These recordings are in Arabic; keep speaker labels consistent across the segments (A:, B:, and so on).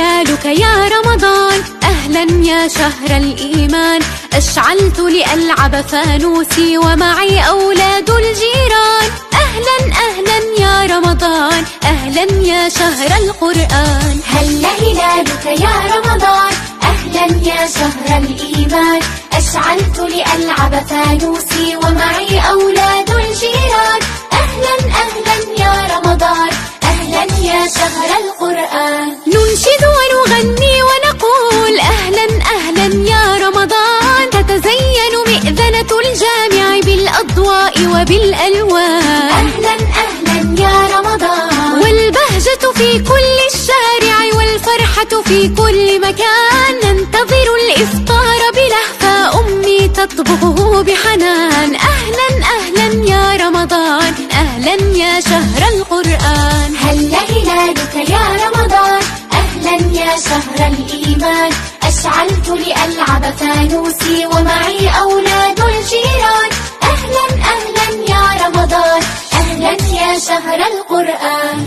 A: هلالك يا رمضان. أهلا يا شهر الإيمان. أشعلت لألعب فانوسي ومعي أولاد الجيران. أهلا أهلا يا رمضان. أهلا يا شهر القرآن.
B: هل هلالك يا رمضان؟ أهلا يا شهر الإيمان. أشعلت لألعب فانوسي ومعي أولاد الجيران. أهلا أهلا يا رمضان. أهلا يا شهر القرآن
A: الجامع بالأضواء وبالألوان.
B: أهلا أهلا يا رمضان.
A: والبهجة في كل الشارع والفرحة في كل مكان. ننتظر الإفطار بلهفة أمي تطبخه بحنان. أهلا أهلا يا رمضان. أهلا يا شهر القرآن.
B: هل هلالك يا رمضان؟ أهلا يا شهر الإيمان. أشعلت لألعب فانوسي ومعي أولاد. شهر القرآن.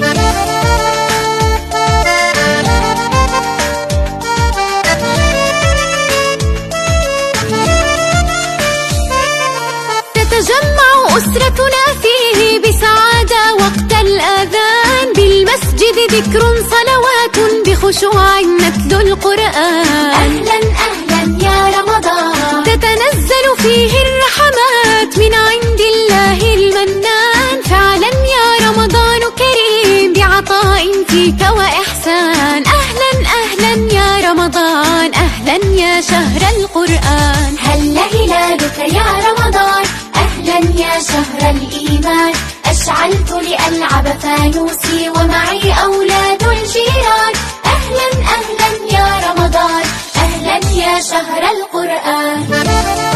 A: تتجمع أسرتنا فيه بسعادة وقت الأذان بالمسجد ذكر صلوات بخشوع نتلو القرآن.
B: أهلا أهلا يا رمضان.
A: تتنزل فيه شهر الإيمان. أشعلت لألعب فانوسي ومعي أولاد الجيران. أهلا أهلا يا رمضان. أهلا يا شهر القرآن.